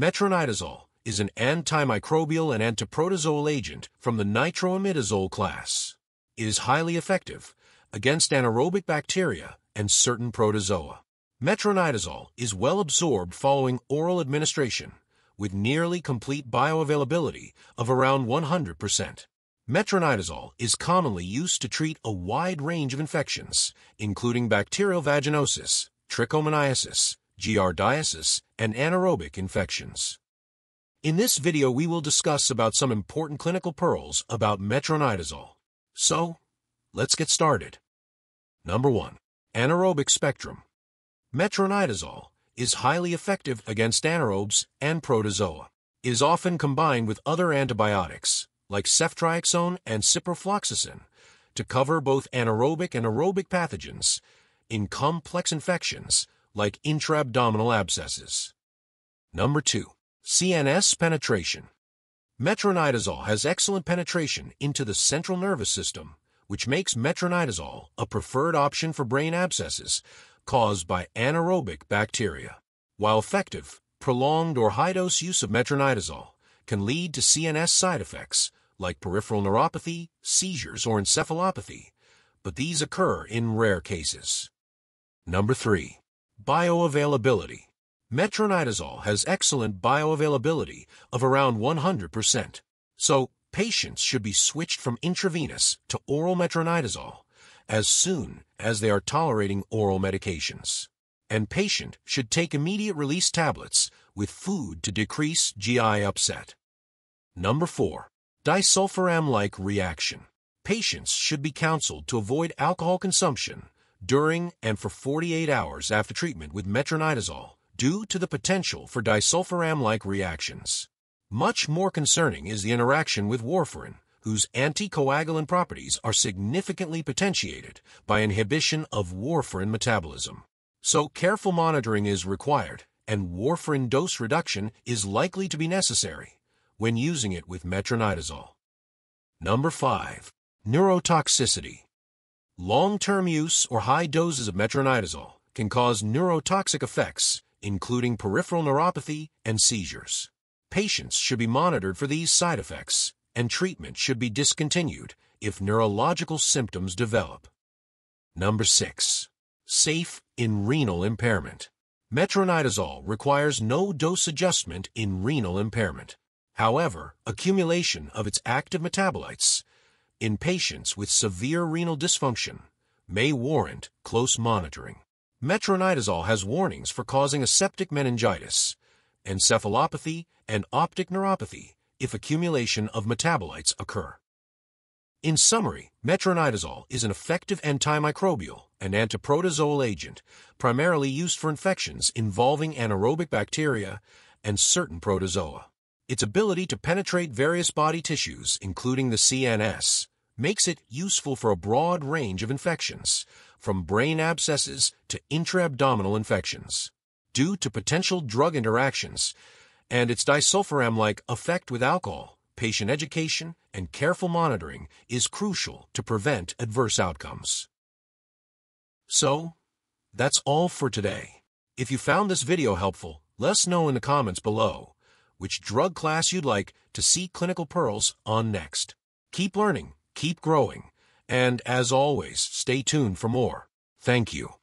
Metronidazole is an antimicrobial and antiprotozoal agent from the nitroimidazole class. It is highly effective against anaerobic bacteria and certain protozoa. Metronidazole is well absorbed following oral administration with nearly complete bioavailability of around 100%. Metronidazole is commonly used to treat a wide range of infections, including bacterial vaginosis, trichomoniasis, giardiasis, and anaerobic infections. In this video, we will discuss about some important clinical pearls about metronidazole. So, let's get started. Number 1. Anaerobic spectrum. Metronidazole is highly effective against anaerobes and protozoa. It is often combined with other antibiotics, like ceftriaxone and ciprofloxacin, to cover both anaerobic and aerobic pathogens in complex infections like intra-abdominal abscesses. Number 2. CNS penetration. Metronidazole has excellent penetration into the central nervous system, which makes metronidazole a preferred option for brain abscesses caused by anaerobic bacteria. While effective, prolonged or high-dose use of metronidazole can lead to CNS side effects like peripheral neuropathy, seizures, or encephalopathy, but these occur in rare cases. Number 3. Bioavailability. Metronidazole has excellent bioavailability of around 100%, so patients should be switched from intravenous to oral metronidazole as soon as they are tolerating oral medications. And patient should take immediate release tablets with food to decrease GI upset. Number 4. Disulfiram-like reaction. Patients should be counseled to avoid alcohol consumption during and for 48 hours after treatment with metronidazole due to the potential for disulfiram-like reactions. Much more concerning is the interaction with warfarin, whose anticoagulant properties are significantly potentiated by inhibition of warfarin metabolism. So careful monitoring is required, and warfarin dose reduction is likely to be necessary when using it with metronidazole. Number 5. Neurotoxicity. Long-term use or high doses of metronidazole can cause neurotoxic effects, including peripheral neuropathy and seizures. Patients should be monitored for these side effects and treatment should be discontinued if neurological symptoms develop. Number 6. Safe in renal impairment. Metronidazole requires no dose adjustment in renal impairment. However, accumulation of its active metabolites in patients with severe renal dysfunction may warrant close monitoring. Metronidazole has warnings for causing aseptic meningitis, encephalopathy, and optic neuropathy if accumulation of metabolites occur. In summary, metronidazole is an effective antimicrobial and antiprotozoal agent primarily used for infections involving anaerobic bacteria and certain protozoa. Its ability to penetrate various body tissues, including the CNS, makes it useful for a broad range of infections, from brain abscesses to intra-abdominal infections. Due to potential drug interactions, and its disulfiram-like effect with alcohol, patient education, and careful monitoring is crucial to prevent adverse outcomes. So, that's all for today. If you found this video helpful, let us know in the comments below which drug class you'd like to see Clinical Pearls on next. Keep learning, keep growing, and as always, stay tuned for more. Thank you.